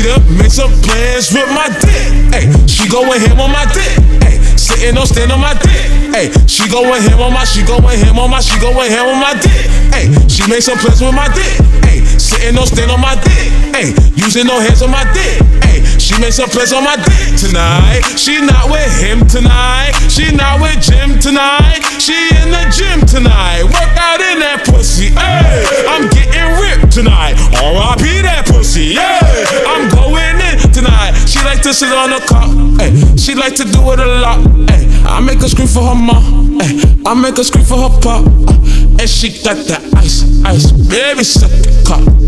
make some plans with my dick. Hey, she going ham on my dick. Hey, sitting on stand on my dick. Hey, she going ham on my, she going ham on my, she going ham on my dick. Hey, she make some plans with my dick. Hey, sitting on stand on my dick. Hey, using no hands on my dick. Hey, she make some plans on my dick tonight. She not with him tonight. She not with Jim tonight. She in the gym tonight. Tonight. She like to sit on the car. Hey, eh. she like to do it a lot. Hey, I make her scream for her mom. Hey, eh. I make her scream for her pop. Uh, and she got that ice, ice. Baby, suck cock, cock.